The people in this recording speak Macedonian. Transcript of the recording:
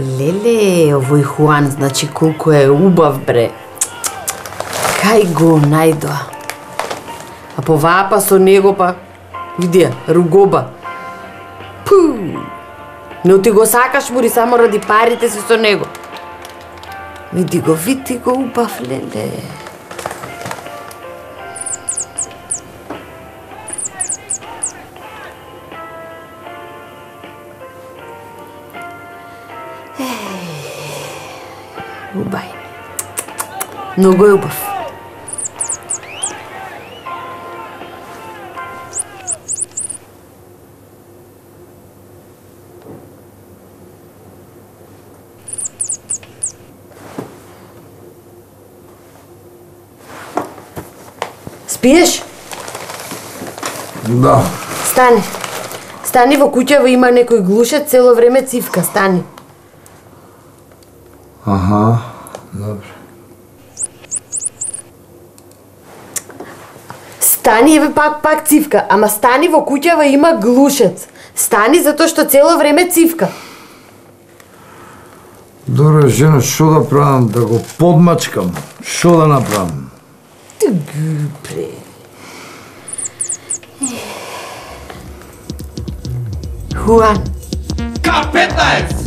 Леле, овој Хуан, значи колку е убав, бре. Кај го најдоа? А по вапа со него па, видија, ругоба. Пу! Но ти го сакаш мури само ради парите си со него. Види го, види го убав, леле. Убај. Многу е убав. Спиеш? Да. Стани. Стани во куќава има некој глушец, цело време цивка, стани. Аха. Добро. Стани, еве пак пак цивка, ама стани во куќава има глушец. Стани затоа што цело време цивка. Добро, жено, што да правам? Да го подмачкам? Што да направам? Бре. Хуан, K15!